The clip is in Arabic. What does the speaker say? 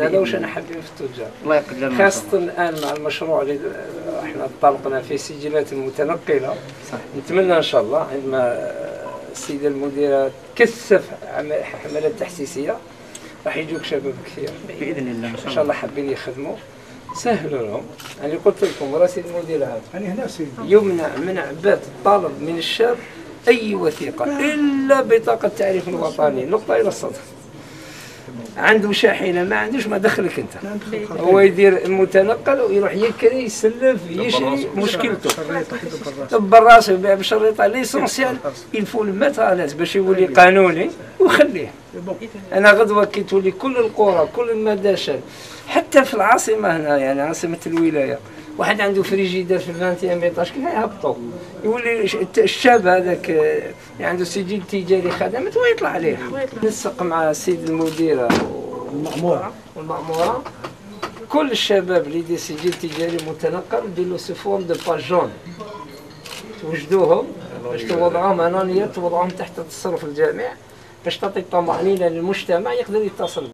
هذا واش أنا حابين في التجار. الله يقدر خاصة الآن مع المشروع اللي إحنا انطلقنا في سجلات المتنقلة. صح. نتمنى إن شاء الله عندما السيدة المديرة تكثف حملات تحسيسية راح يجوك شباب كثير. بإذن الله إن إن شاء شاء الله الله. حابين يخدموا. سهلوا لهم. أنا قلت لكم رئيس المدير هذا. أنا هنا سيدي يمنع من عباد الطالب من الشاب أي وثيقة إلا بطاقة التعريف الوطني. نقطة إلى السطر عنده شاحنة ما عندوش ما دخلك أنت. هو يدير المتنقل ويروح يكري يسلف يشري مشكلته. راسه يبيع بالشريطه l'essentiel. يلفوا المتالات باش يولي قانوني ويخليه. أنا غدوة كي تولي كل القرى كل المداشن حتى في العاصمة هنا يعني عاصمه الولاية. واحد عنده فريجيدير في 21 étage كيف يهبطوا يولي الشاب هذاك آه، اللي عنده سجل تجاري خدمت ويطلع عليه. نسق مع السيد المديره المأمورة والمأمورة. كل الشباب اللي يدير سجل تجاري متنقل ندير له سيفون دو باج جون. توجدوهم باش توضعوهم انانية توضعوهم تحت التصرف الجامع باش تعطي الطمأنينة للمجتمع يقدر يتصل.